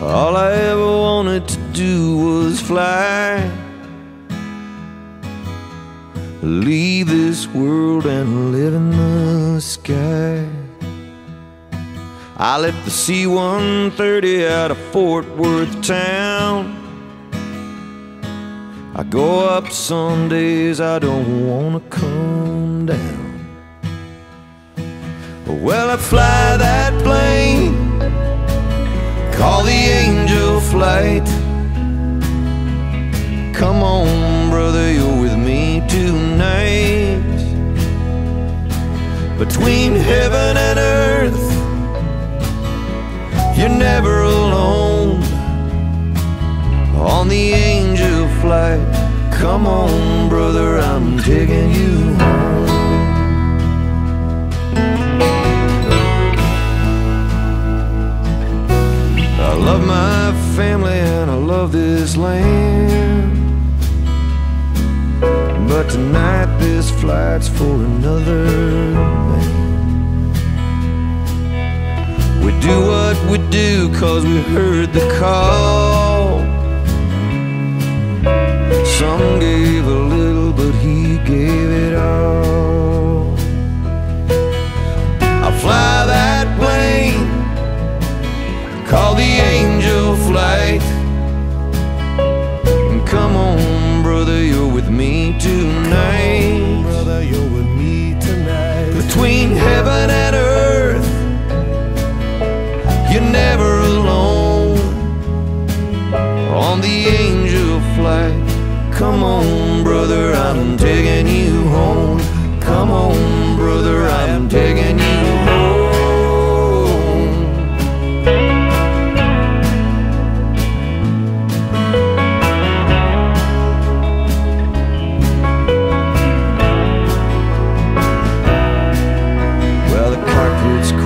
All I ever wanted to do was fly. Leave this world and live in the sky. I left the C 130 out of Fort Worth town. I go up some days I don't wanna come down. Well, I fly that plane, Between heaven and earth, you're never alone. On the angel flight, come on, brother, I'm taking you home. I love my family and I love this land. But tonight flight's for another man. We do what we do cause we heard the call. Some gave a little, but he gave it all. I fly that plane call the angel flight. And come on, brother, you're with me Between heaven and earth, you're never alone. On the angel flight, come on, brother, I'm taking you home. Come on, brother, I'm taking you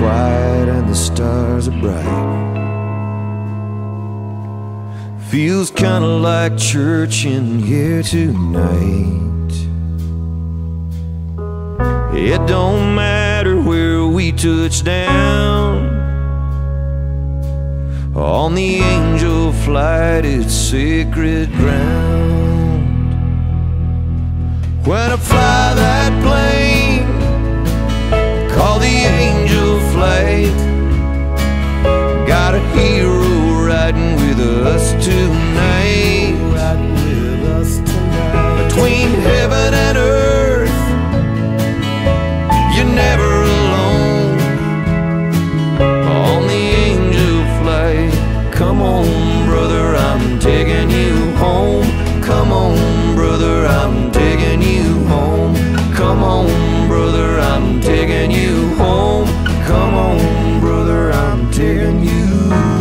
quiet and the stars are bright. Feels kinda like church in here tonight. It don't matter where we touch down. On the angel flight, it's sacred ground. When I fly away. Got a hero riding with us tonight. Between heaven and earth, you're never alone. On the angel flight, come on, brother, I'm taking you home. Come on, brother, I'm taking you home. Come on, brother, I'm taking you home. Come on, brother, I'm tearing you.